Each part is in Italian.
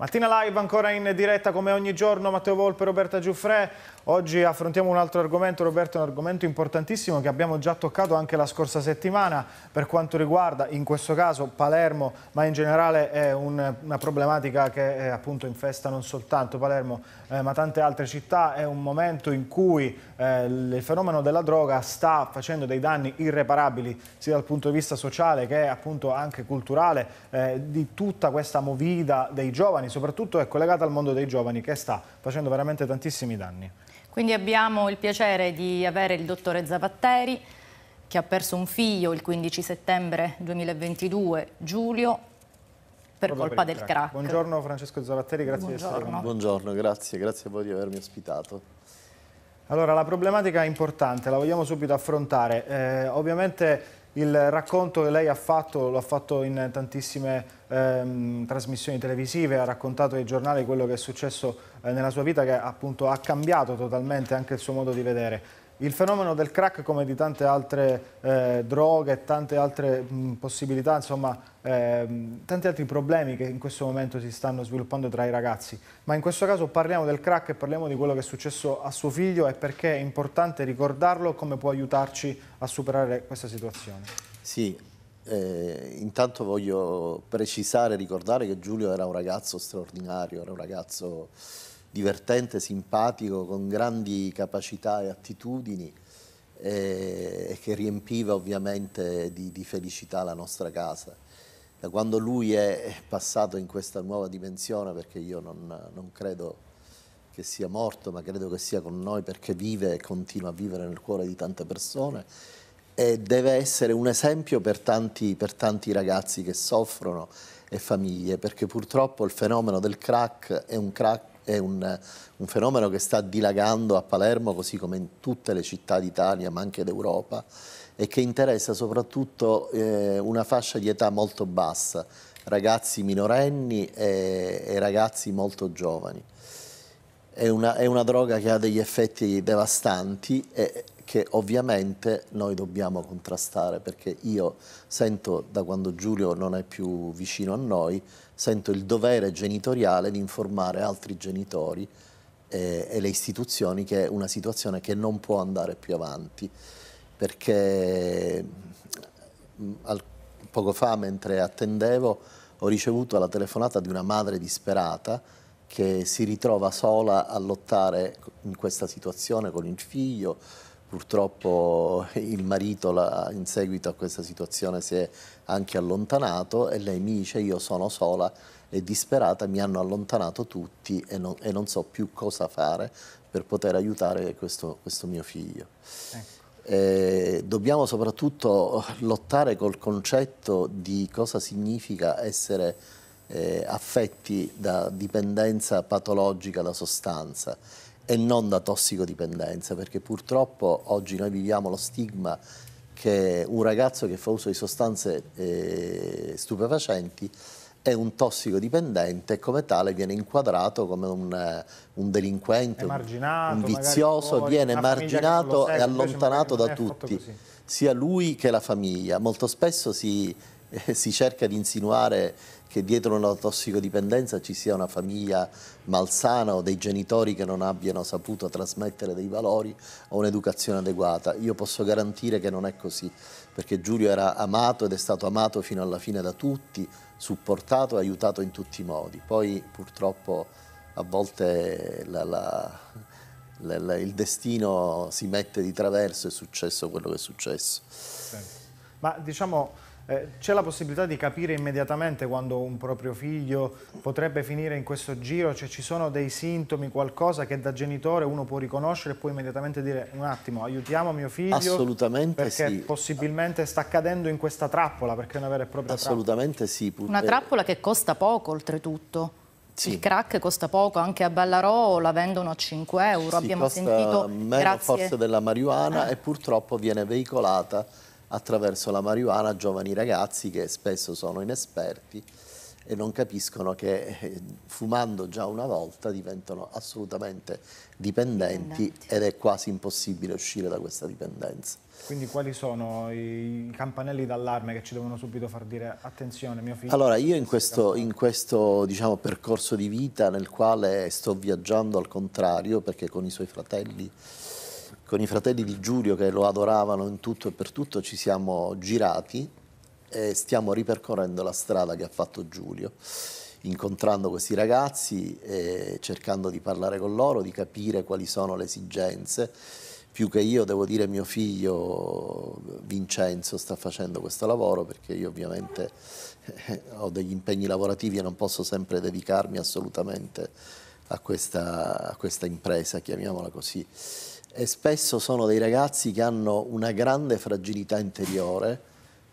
Mattina live ancora in diretta come ogni giorno, Matteo Volpe, Roberta Giuffre. Oggi affrontiamo un altro argomento, Roberto, un argomento importantissimo che abbiamo già toccato anche la scorsa settimana per quanto riguarda, in questo caso, Palermo, ma in generale è un, una problematica che eh, appunto infesta non soltanto Palermo, eh, ma tante altre città. È un momento in cui eh, il fenomeno della droga sta facendo dei danni irreparabili sia dal punto di vista sociale che appunto anche culturale eh, di tutta questa movida dei giovani, soprattutto è collegata al mondo dei giovani che sta facendo veramente tantissimi danni. Quindi abbiamo il piacere di avere il dottore Zavatteri che ha perso un figlio il 15 settembre 2022, Giulio, per Proprio colpa per del crack. crack. Buongiorno Francesco Zavatteri, grazie Buongiorno. di essere con noi. Buongiorno, grazie, grazie a voi di avermi ospitato. Allora, la problematica è importante, la vogliamo subito affrontare. Eh, ovviamente il racconto che lei ha fatto, lo ha fatto in tantissime ehm, trasmissioni televisive, ha raccontato ai giornali quello che è successo eh, nella sua vita che appunto ha cambiato totalmente anche il suo modo di vedere. Il fenomeno del crack come di tante altre eh, droghe, tante altre mh, possibilità, insomma, ehm, tanti altri problemi che in questo momento si stanno sviluppando tra i ragazzi. Ma in questo caso parliamo del crack e parliamo di quello che è successo a suo figlio e perché è importante ricordarlo, come può aiutarci a superare questa situazione. Sì, eh, intanto voglio precisare e ricordare che Giulio era un ragazzo straordinario, era un ragazzo divertente, simpatico, con grandi capacità e attitudini eh, e che riempiva ovviamente di, di, felicità la nostra casa. Da quando lui è passato in questa nuova dimensione, perché io non, non credo che sia morto, ma credo che sia con noi perché vive e continua a vivere nel cuore di tante persone e deve essere un esempio per tanti, per tanti ragazzi che soffrono e famiglie, perché purtroppo il fenomeno del crack è un crack è un, un, fenomeno che sta dilagando a Palermo così come in tutte le città d'Italia ma anche d'Europa e che interessa soprattutto eh, una fascia di età molto bassa, ragazzi minorenni e, e ragazzi molto giovani. È una, è una, droga che ha degli effetti devastanti e che ovviamente noi dobbiamo contrastare perché io sento da quando Giulio non è più vicino a noi sento il dovere genitoriale di informare altri genitori eh, e le istituzioni che è una situazione che non può andare più avanti. Perché mm, al, poco fa mentre attendevo ho ricevuto la telefonata di una madre disperata che si ritrova sola a lottare in questa situazione con il figlio, Purtroppo il marito la, in seguito a questa situazione si è anche allontanato e lei mi dice io sono sola e disperata, mi hanno allontanato tutti e non, e non so più cosa fare per poter aiutare questo, questo mio figlio. Ecco. Eh, dobbiamo soprattutto lottare col concetto di cosa significa essere eh, affetti da dipendenza patologica da sostanza e non da tossicodipendenza, perché purtroppo oggi noi viviamo lo stigma che un ragazzo che fa uso di sostanze eh, stupefacenti è un tossicodipendente e come tale viene inquadrato come un, un delinquente, un vizioso, viene marginato segue, e allontanato da tutti, sia lui che la famiglia. Molto spesso si, eh, si cerca di insinuare che dietro una tossicodipendenza ci sia una famiglia malsana o dei genitori che non abbiano saputo trasmettere dei valori o un'educazione adeguata. Io posso garantire che non è così, perché Giulio era amato ed è stato amato fino alla fine da tutti, supportato e aiutato in tutti i modi. Poi purtroppo a volte la, la, la, il destino si mette di traverso, è successo quello che è successo. Ma diciamo eh, c'è la possibilità di capire immediatamente quando un proprio figlio potrebbe finire in questo giro? Cioè ci sono dei sintomi, qualcosa che da genitore uno può riconoscere e può immediatamente dire un attimo, aiutiamo mio figlio? Assolutamente perché sì. possibilmente sta cadendo in questa trappola, perché è una vera e propria Assolutamente trappola. sì. Una trappola che costa poco oltretutto. Sì. Il crack costa poco, anche a Ballarò la vendono a 5 euro. Sì, Abbiamo sentito meno grazie... forse della marijuana eh. e purtroppo viene veicolata attraverso la marijuana giovani ragazzi che spesso sono inesperti e non capiscono che eh, fumando già una volta diventano assolutamente dipendenti, dipendenti ed è quasi impossibile uscire da questa dipendenza. Quindi quali sono i campanelli d'allarme che ci devono subito far dire attenzione mio figlio? Allora io in questo, in questo diciamo, percorso di vita nel quale sto viaggiando al contrario perché con i suoi fratelli con i fratelli di Giulio che lo adoravano in tutto e per tutto ci siamo girati e stiamo ripercorrendo la strada che ha fatto Giulio incontrando questi ragazzi e cercando di parlare con loro, di capire quali sono le esigenze più che io devo dire mio figlio Vincenzo sta facendo questo lavoro perché io ovviamente ho degli impegni lavorativi e non posso sempre dedicarmi assolutamente a questa, a questa impresa, chiamiamola così. E spesso sono dei ragazzi che hanno una grande fragilità interiore,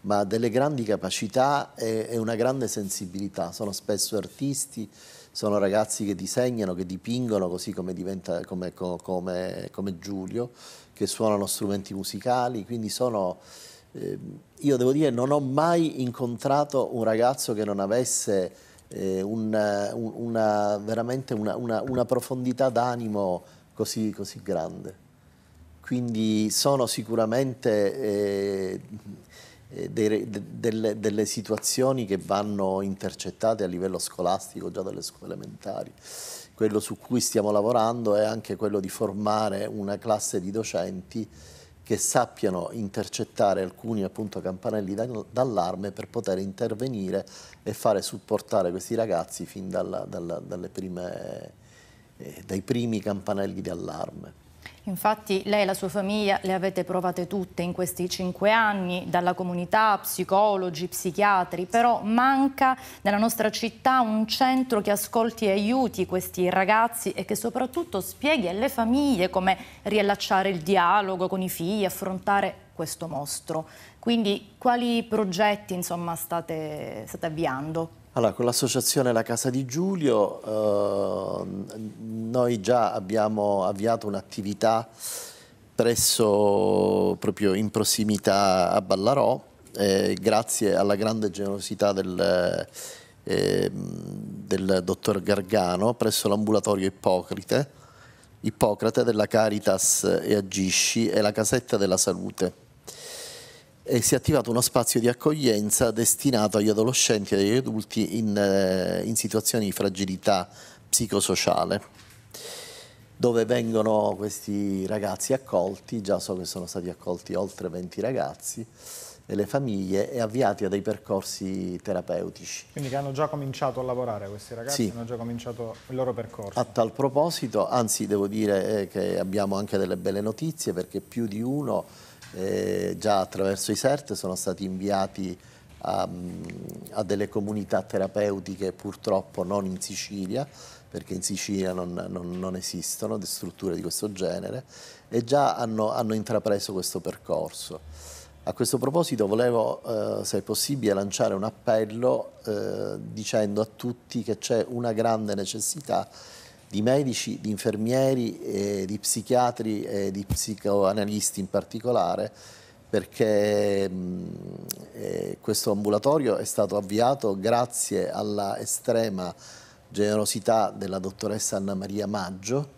ma delle grandi capacità e, e una grande sensibilità. Sono spesso artisti, sono ragazzi che disegnano, che dipingono, così come, diventa, come, come, come Giulio, che suonano strumenti musicali, quindi sono... Eh, io devo dire, non ho mai incontrato un ragazzo che non avesse eh, un, una, veramente una, una, una profondità d'animo così, così, grande. Quindi sono sicuramente eh, eh, dei, de, delle, delle, situazioni che vanno intercettate a livello scolastico già dalle scuole elementari. Quello su cui stiamo lavorando è anche quello di formare una classe di docenti che sappiano intercettare alcuni appunto, campanelli d'allarme per poter intervenire e fare supportare questi ragazzi fin dalla, dalla, prime, eh, dai primi campanelli di allarme. Infatti lei e la sua famiglia le avete provate tutte in questi cinque anni, dalla comunità, psicologi, psichiatri, però manca nella nostra città un centro che ascolti e aiuti questi ragazzi e che soprattutto spieghi alle famiglie come riallacciare il dialogo con i figli, affrontare questo mostro. Quindi quali progetti insomma, state, state avviando? Allora, con l'associazione La Casa di Giulio eh, noi già abbiamo avviato un'attività presso, proprio in prossimità a Ballarò, eh, grazie alla grande generosità del, eh, del dottor Gargano presso l'ambulatorio Ippocrate, Ippocrate della Caritas e Agisci e la Casetta della Salute e si è attivato uno spazio di accoglienza destinato agli adolescenti e agli adulti in, eh, in situazioni di fragilità psicosociale dove vengono questi ragazzi accolti, già so che sono stati accolti oltre 20 ragazzi, e le famiglie e avviati a dei percorsi terapeutici. Quindi che hanno già cominciato a lavorare questi ragazzi, sì. hanno già cominciato il loro percorso. A tal proposito, anzi devo dire eh, che abbiamo anche delle belle notizie perché più di uno eh, già attraverso i CERT sono stati inviati a, a, delle comunità terapeutiche purtroppo non in Sicilia, perché in Sicilia non, non, non esistono strutture di questo genere, e già hanno, hanno intrapreso questo percorso. A questo proposito volevo, eh, se è possibile, lanciare un appello eh, dicendo a tutti che c'è una grande necessità di medici, di infermieri, eh, di psichiatri e di psicoanalisti in particolare, perché mh, eh, questo ambulatorio è stato avviato grazie alla estrema generosità della dottoressa Anna Maria Maggio,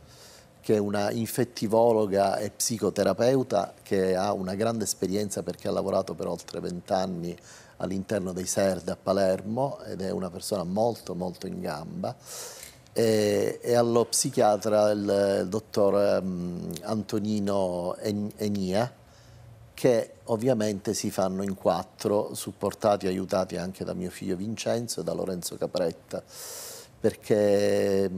che è una infettivologa e psicoterapeuta che ha una grande esperienza perché ha lavorato per oltre vent'anni all'interno dei SERD a Palermo ed è una persona molto molto in gamba e, e allo psichiatra il, il dottor um, Antonino Enia che ovviamente si fanno in quattro, supportati e aiutati anche da mio figlio Vincenzo e da Lorenzo Capretta perché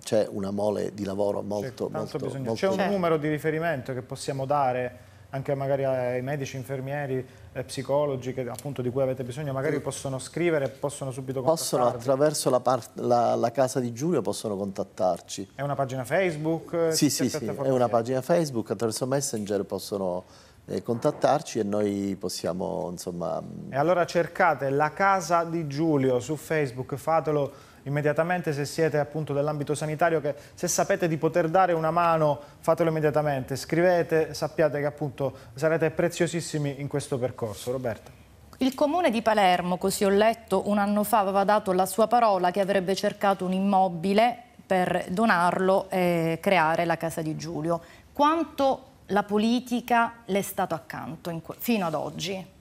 c'è una mole di lavoro molto, molto, molto C'è un numero di riferimento che possiamo dare anche magari ai medici, infermieri, eh, psicologi che, appunto, di cui avete bisogno, magari possono scrivere e possono subito Possono attraverso la, la, la, casa di Giulio possono contattarci. È una pagina Facebook? Sì, sì, sì, è una pagina Facebook, attraverso Messenger possono eh, contattarci e noi possiamo insomma... E allora cercate la casa di Giulio su Facebook, fatelo immediatamente se siete appunto dell'ambito sanitario, che se sapete di poter dare una mano fatelo immediatamente, scrivete, sappiate che appunto sarete preziosissimi in questo percorso. Roberta. Il comune di Palermo, così ho letto, un anno fa aveva dato la sua parola che avrebbe cercato un immobile per donarlo e creare la casa di Giulio. Quanto la politica le è stato accanto fino ad oggi?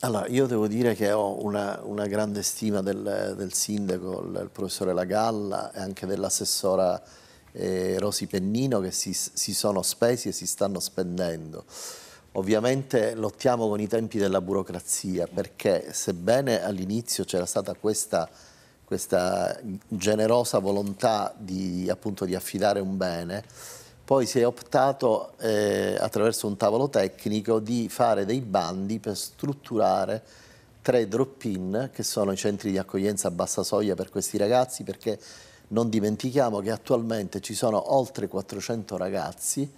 Allora, io devo dire che ho una, una grande stima del, del sindaco, il, il, professore Lagalla e anche dell'assessora eh, Rosi Pennino che si, si sono spesi e si stanno spendendo. Ovviamente lottiamo con i tempi della burocrazia perché sebbene all'inizio c'era stata questa, questa, generosa volontà di, appunto, di, affidare un bene, poi si è optato eh, attraverso un tavolo tecnico di fare dei bandi per strutturare tre drop-in che sono i centri di accoglienza a bassa soglia per questi ragazzi perché non dimentichiamo che attualmente ci sono oltre 400 ragazzi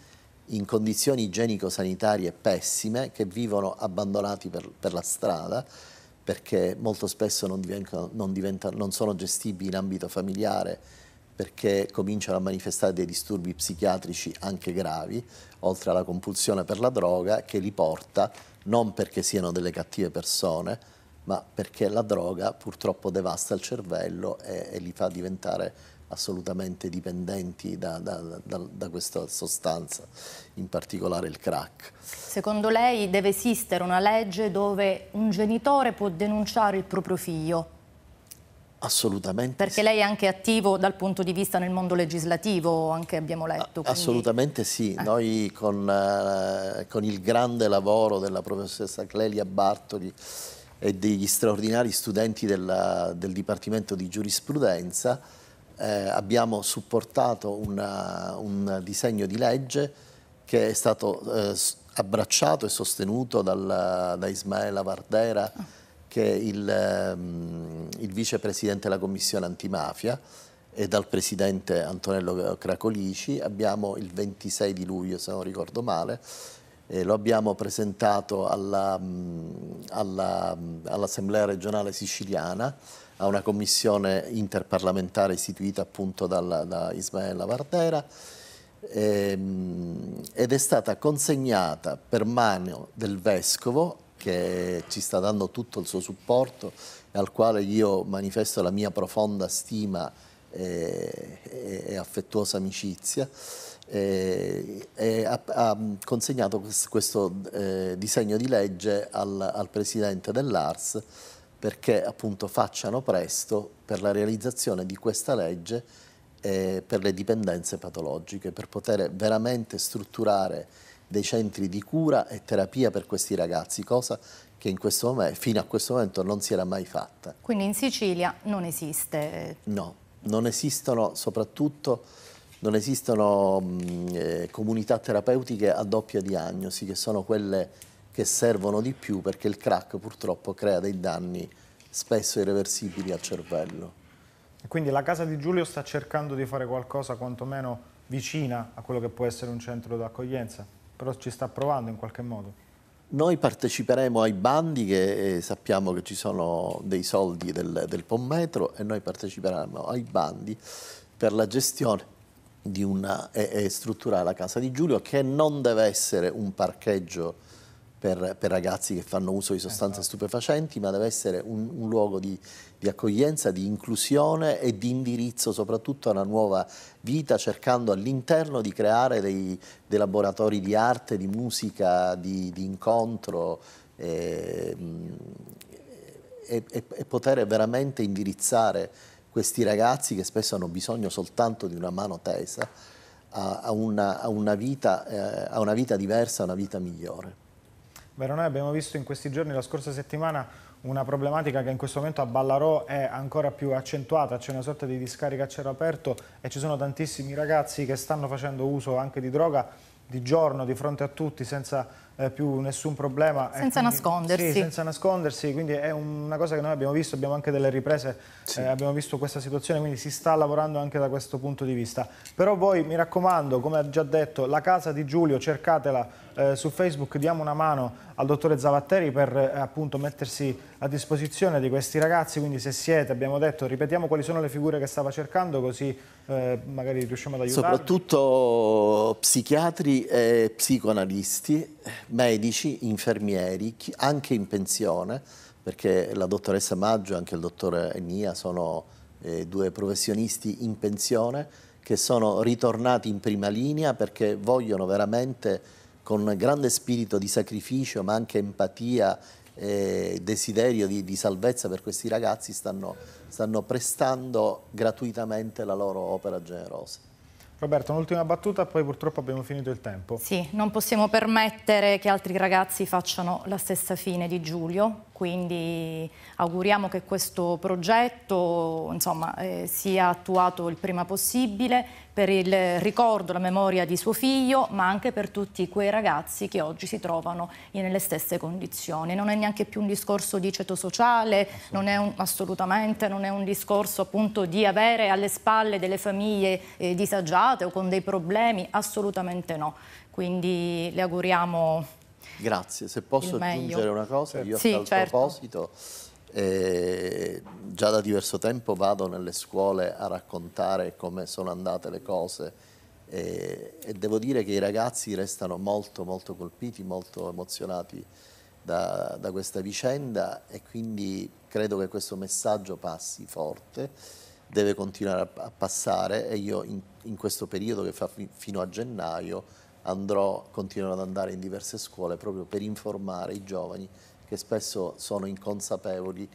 in condizioni igienico-sanitarie pessime che vivono abbandonati per, per, la strada perché molto spesso non, non, non sono gestibili in ambito familiare perché cominciano a manifestare dei disturbi psichiatrici anche gravi, oltre alla compulsione per la droga, che li porta non perché siano delle cattive persone, ma perché la droga purtroppo devasta il cervello e, e li fa diventare assolutamente dipendenti da, da, da, da, questa sostanza, in particolare il crack. Secondo lei deve esistere una legge dove un genitore può denunciare il proprio figlio? Assolutamente Perché sì. lei è anche attivo dal punto di vista nel mondo legislativo, anche abbiamo letto. Quindi... Assolutamente sì, eh. noi con, eh, con, il grande lavoro della professoressa Clelia Bartoli e degli straordinari studenti della, del Dipartimento di Giurisprudenza eh, abbiamo supportato una, un disegno di legge che è stato eh, abbracciato e sostenuto dal, da Ismaela Vardera, che è il, um, il vicepresidente della Commissione antimafia, e dal presidente Antonello Cracolici. Abbiamo il 26 di luglio, se non ricordo male, eh, lo abbiamo presentato all'Assemblea all regionale siciliana a una commissione interparlamentare istituita appunto dalla, da Ismaella Vardera ehm, ed è stata consegnata per mano del Vescovo che ci sta dando tutto il suo supporto e al quale io manifesto la mia profonda stima e, e, e affettuosa amicizia e, e ha, ha, consegnato questo eh, disegno di legge al, al Presidente dell'ARS perché appunto facciano presto per la realizzazione di questa legge eh, per le dipendenze patologiche, per poter veramente strutturare dei centri di cura e terapia per questi ragazzi, cosa che momento, fino a questo momento non si era mai fatta. Quindi in Sicilia non esiste? No, non esistono soprattutto non esistono mh, eh, comunità terapeutiche a doppia diagnosi, che sono quelle che servono di più perché il crack purtroppo crea dei danni spesso irreversibili al cervello. Quindi la casa di Giulio sta cercando di fare qualcosa quantomeno vicina a quello che può essere un centro d'accoglienza, però ci sta provando in qualche modo. Noi parteciperemo ai bandi che eh, sappiamo che ci sono dei soldi del, del Pommetro e noi parteciperemo ai bandi per la gestione di una, e, e strutturare la casa di Giulio che non deve essere un parcheggio per, per, ragazzi che fanno uso di sostanze esatto. stupefacenti, ma deve essere un, un luogo di, di, accoglienza, di inclusione e di indirizzo soprattutto a una nuova vita, cercando all'interno di creare dei, dei, laboratori di arte, di musica, di, di incontro eh, e, e, e poter veramente indirizzare questi ragazzi che spesso hanno bisogno soltanto di una mano tesa a, a, una, a, una, vita, eh, a una vita diversa, a una vita migliore. Beh, noi abbiamo visto in questi giorni, la scorsa settimana, una problematica che in questo momento a Ballarò è ancora più accentuata, c'è una sorta di discarica a cielo aperto e ci sono tantissimi ragazzi che stanno facendo uso anche di droga di giorno di fronte a tutti senza eh, più nessun problema. Senza quindi, nascondersi. Sì, senza nascondersi, quindi è una cosa che noi abbiamo visto, abbiamo anche delle riprese, sì. eh, abbiamo visto questa situazione, quindi si sta lavorando anche da questo punto di vista. Però voi, mi raccomando, come ha già detto, la casa di Giulio, cercatela eh, su Facebook, diamo una mano al dottore Zavatteri per eh, appunto mettersi a disposizione di questi ragazzi, quindi se siete, abbiamo detto, ripetiamo quali sono le figure che stava cercando, così eh, magari riusciamo ad aiutare. Soprattutto psichiatri e psicoanalisti medici, infermieri, anche in pensione, perché la dottoressa Maggio e anche il dottore Enia sono eh, due professionisti in pensione che sono ritornati in prima linea perché vogliono veramente con grande spirito di sacrificio ma anche empatia e desiderio di, di salvezza per questi ragazzi stanno, stanno prestando gratuitamente la loro opera generosa. Roberto, un'ultima battuta, poi purtroppo abbiamo finito il tempo. Sì, non possiamo permettere che altri ragazzi facciano la stessa fine di Giulio, quindi auguriamo che questo progetto insomma, eh, sia attuato il prima possibile per il ricordo, la memoria di suo figlio, ma anche per tutti quei ragazzi che oggi si trovano nelle stesse condizioni. Non è neanche più un discorso di ceto sociale, non è un, assolutamente non è un discorso appunto di avere alle spalle delle famiglie eh, disagiate o con dei problemi, assolutamente no. Quindi le auguriamo Grazie, se posso aggiungere una cosa, io sì, a tal certo. proposito eh, già da diverso tempo vado nelle scuole a raccontare come sono andate le cose eh, e devo dire che i ragazzi restano molto molto colpiti, molto emozionati da, da questa vicenda e quindi credo che questo messaggio passi forte, deve continuare a, a passare e io in, in questo periodo che fa fino a gennaio andrò, continuerò ad andare in diverse scuole proprio per informare i giovani che spesso sono inconsapevoli,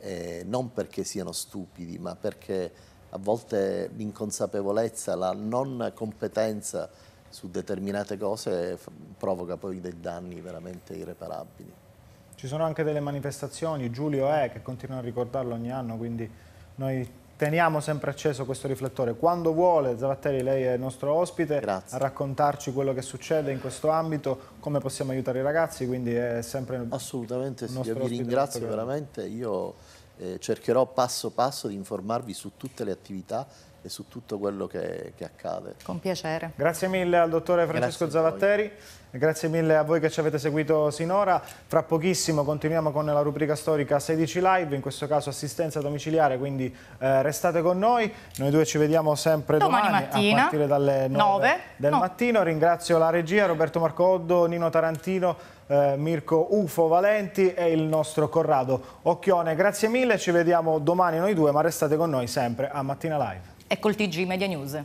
eh, non perché siano stupidi, ma perché a volte l'inconsapevolezza, la non competenza su determinate cose provoca poi dei danni veramente irreparabili. Ci sono anche delle manifestazioni, Giulio è, che continuano a ricordarlo ogni anno, quindi noi teniamo sempre acceso questo riflettore. Quando vuole, Zavatteri, lei è il nostro ospite, Grazie. a raccontarci quello che succede in questo ambito, come possiamo aiutare i ragazzi, quindi è sempre Assolutamente sì, vi ringrazio veramente, io eh, cercherò passo passo di informarvi su tutte le attività e su tutto quello che, che accade. Con piacere. Grazie mille al dottore Francesco Grazie Zavatteri. Grazie mille a voi che ci avete seguito sinora. Fra pochissimo continuiamo con la rubrica storica 16 live, in questo caso assistenza domiciliare, quindi eh, restate con noi. Noi due ci vediamo sempre domani, domani mattina, a partire dalle 9, 9 del no. mattino. Ringrazio la regia, Roberto Marcoddo, Nino Tarantino, eh, Mirko Ufo Valenti e il nostro Corrado Occhione. Grazie mille, ci vediamo domani noi due, ma restate con noi sempre a Mattina Live e col TG Media News.